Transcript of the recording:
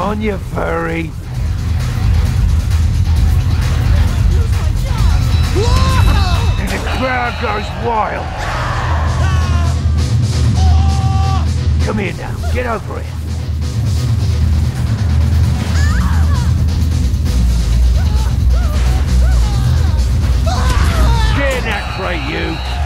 on, you furry! And the crowd goes wild! Come here now, get over it! Get that, Ray, you!